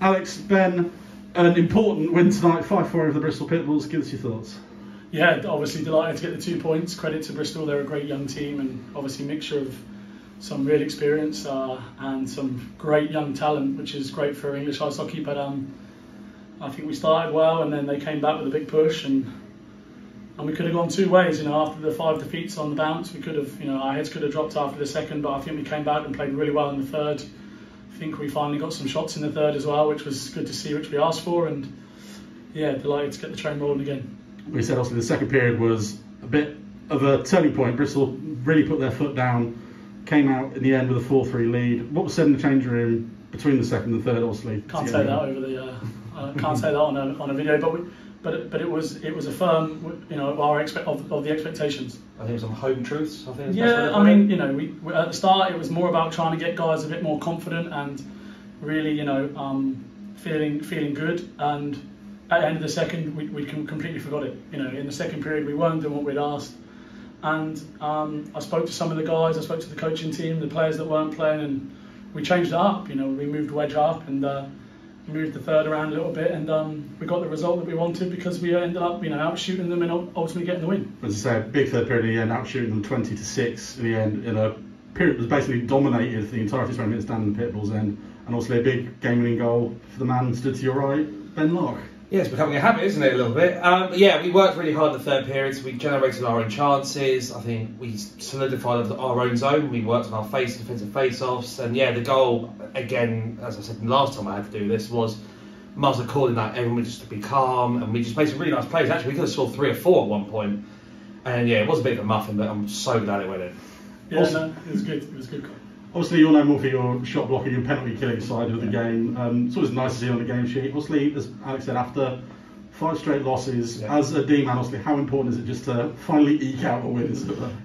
Alex, Ben, an important win tonight, 5 4 over the Bristol Pitbulls. Give us your thoughts. Yeah, obviously delighted to get the two points. Credit to Bristol, they're a great young team and obviously mixture of some real experience uh, and some great young talent, which is great for English ice hockey. But um, I think we started well and then they came back with a big push and and we could have gone two ways. You know, after the five defeats on the bounce, we could have, you know, our heads could have dropped after the second, but I think we came back and played really well in the third. I think we finally got some shots in the third as well, which was good to see, which we asked for, and yeah, delighted to get the train rolling again. We said obviously the second period was a bit of a turning point. Bristol really put their foot down, came out in the end with a 4 3 lead. What was said in the change room between the second and third, obviously? Can't say that over the, uh, uh, can't say that on a, on a video, but we, but it, but it was it was a firm you know of our expect of, of the expectations. I think it was some home truths. I think. Yeah, I mean you know we, we, at the start it was more about trying to get guys a bit more confident and really you know um, feeling feeling good and at the end of the second we, we completely forgot it. You know in the second period we weren't doing what we'd asked. And um, I spoke to some of the guys, I spoke to the coaching team, the players that weren't playing, and we changed it up. You know, we moved wedge up, and uh, moved the third around a little bit, and um, we got the result that we wanted because we ended up, you know, out shooting them and ultimately getting the win. As I say, big third period in the end, out shooting them 20 to six in the end in a period that was basically dominated the entirety of 20 minutes down in the Pitbulls end, and also a big game-winning goal for the man stood to your right, Ben Lock. Yeah, it's becoming a habit, isn't it, a little bit? Um, yeah, we worked really hard in the third period. We generated our own chances. I think we solidified our own zone. We worked on our face defensive face-offs, and yeah, the goal again, as I said last time I had to do this, was Martha calling that everyone just be calm, and we just made some really nice plays. Actually, we could have scored three or four at one point, and yeah, it was a bit of a muffin, but I'm so glad it went in. Yeah, also, no, it was good. It was good. Obviously, you're known more for your shot blocking and penalty killing side of the game. Um, it's always nice to see on the game sheet. Obviously, as Alex said, after five straight losses, yeah. as a D man, obviously, how important is it just to finally eke out a win?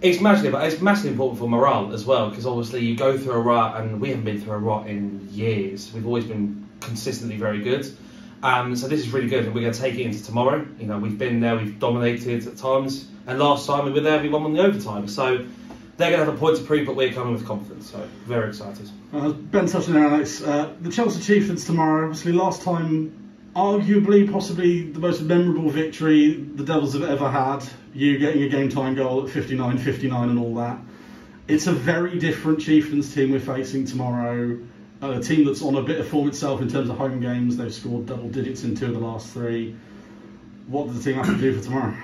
It's massively, but it's massively important for morale as well, because obviously you go through a rut, and we haven't been through a rut in years. We've always been consistently very good. Um, so this is really good, and we're going to take it into tomorrow. You know, we've been there, we've dominated at times, and last time we were there, we won on the overtime. So they're going to have a point to prove, but we're coming with confidence. So very excited. Uh, ben touched on Alex. Uh, the Chelmsford Chieftains tomorrow. Obviously, last time, arguably, possibly the most memorable victory the Devils have ever had. You getting a game time goal at 59-59 and all that. It's a very different Chieftains team we're facing tomorrow. Uh, a team that's on a bit of form itself in terms of home games. They've scored double digits in two of the last three. What does the team have to do for tomorrow?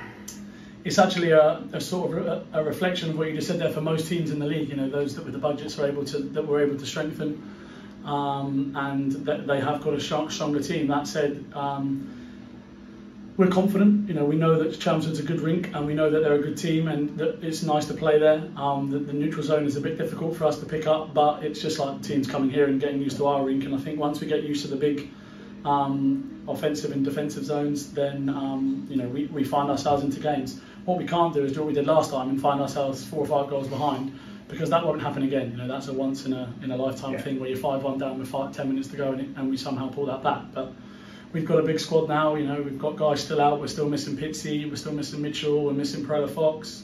It's actually a, a sort of a, a, reflection of what you just said there for most teams in the league. You know, those that with the budgets are able to that were able to strengthen, um, and that they have got a stronger team. That said. Um, we're confident, you know. We know that Chelmsford's a good rink, and we know that they're a good team, and that it's nice to play there. Um, the, the, neutral zone is a bit difficult for us to pick up, but it's just like teams coming here and getting used to our rink. And I think once we get used to the big um, offensive and defensive zones, then um, you know we, we find ourselves into games. What we can't do is do what we did last time and find ourselves four or five goals behind, because that won't happen again. You know that's a once in a in a lifetime yeah. thing where you're five one down with five, ten minutes to go and, it, and we somehow pull that back. But we've got a big squad now. You know we've got guys still out. We're still missing Pitsy. We're still missing Mitchell. We're missing Perella Fox.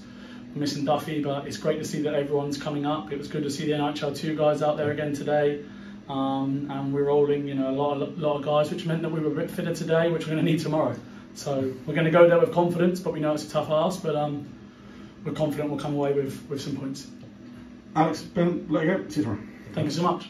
We're missing Duffy. But it's great to see that everyone's coming up. It was good to see the NIHL two guys out there again today. Um, and we're rolling, you know, a lot of, lot of guys, which meant that we were a bit fitter today, which we're going to need tomorrow. So we're going to go there with confidence, but we know it's a tough ask, but um, we're confident we'll come away with, with some points. Alex, Ben, let you go. See you tomorrow. Thank you so much.